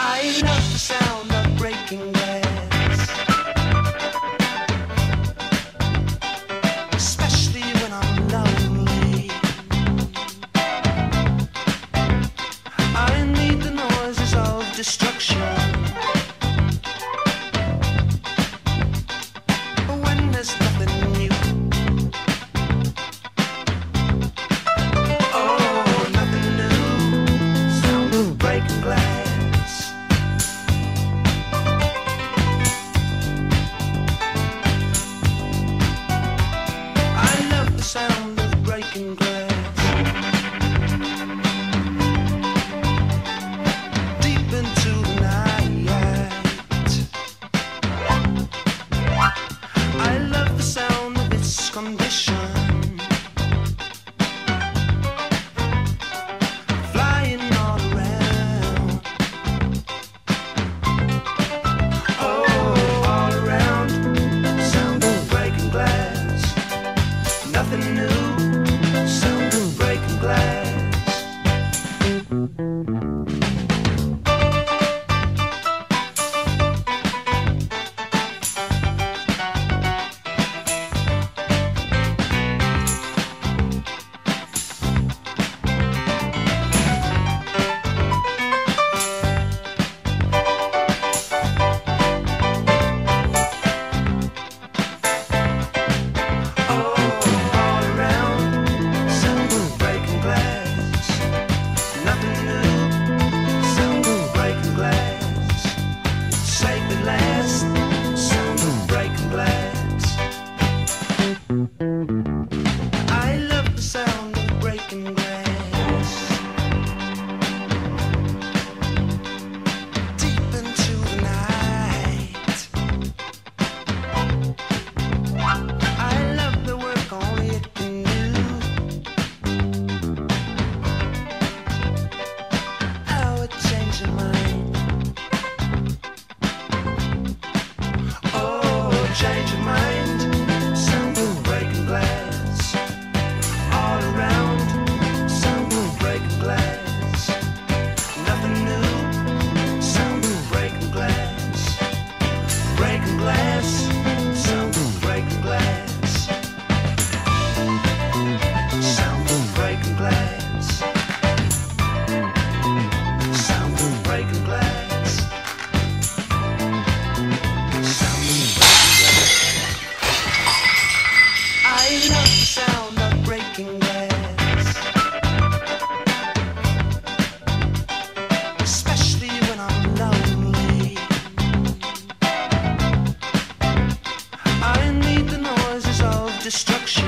I love the sound. change. destruction.